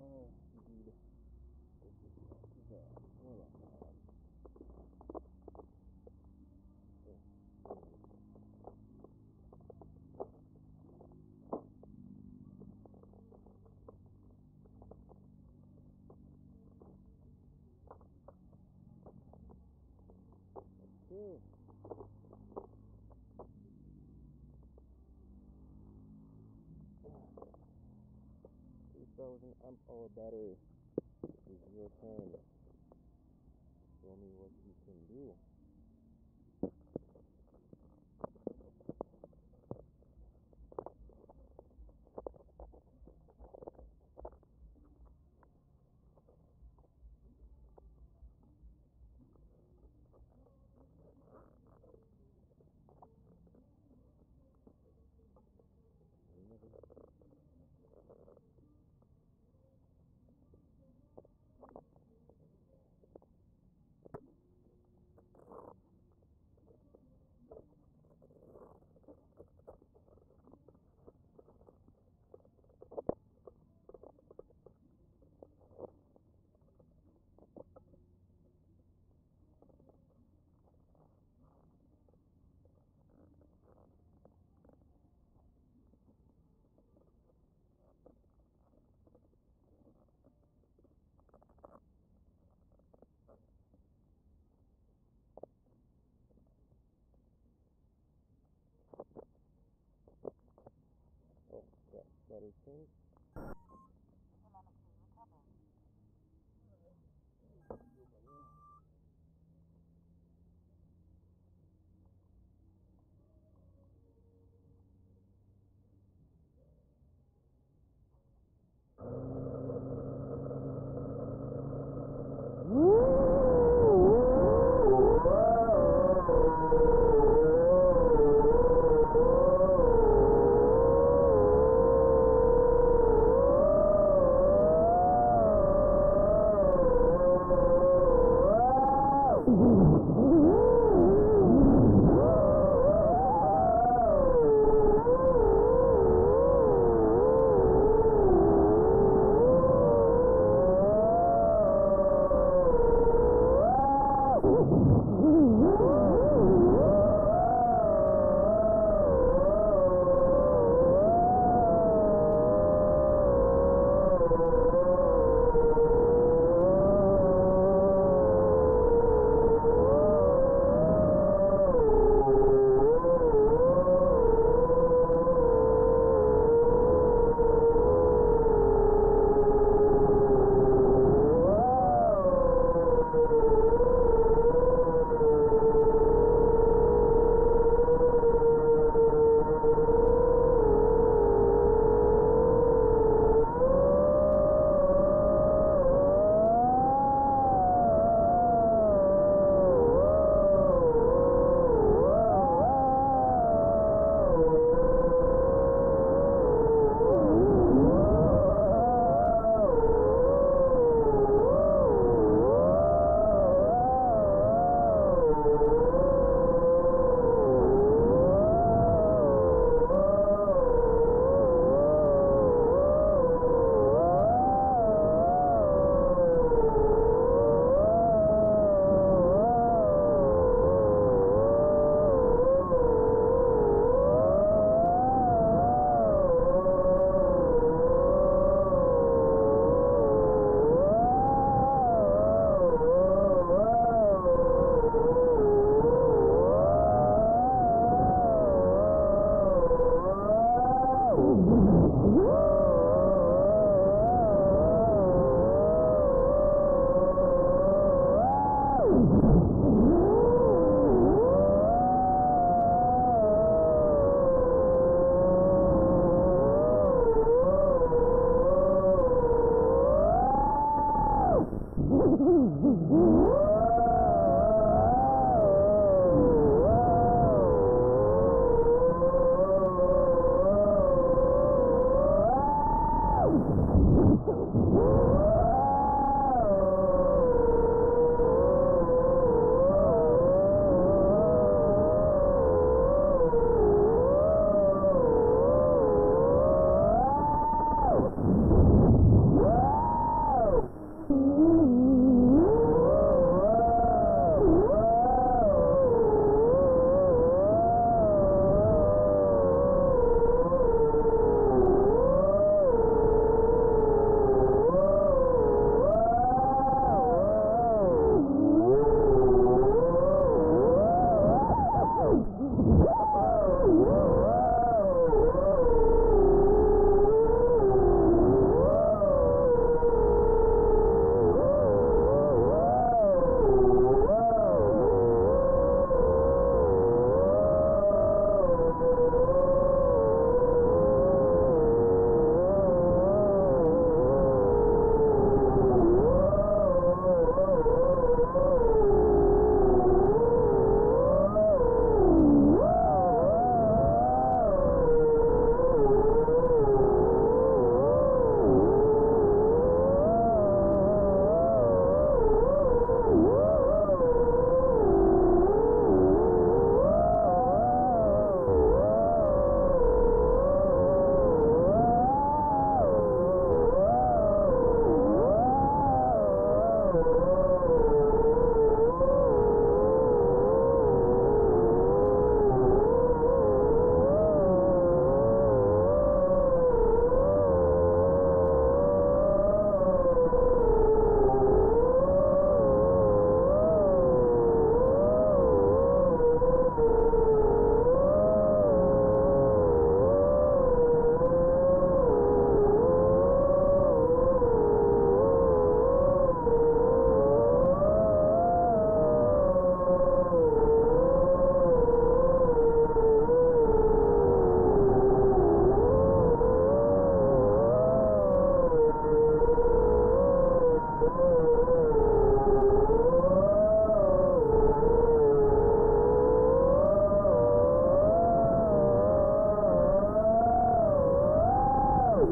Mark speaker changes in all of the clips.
Speaker 1: Oh, indeed. This is bad. Thousand amp hour battery. Is your turn. Yeah, battery
Speaker 2: you.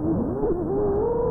Speaker 2: Oh,
Speaker 1: my God.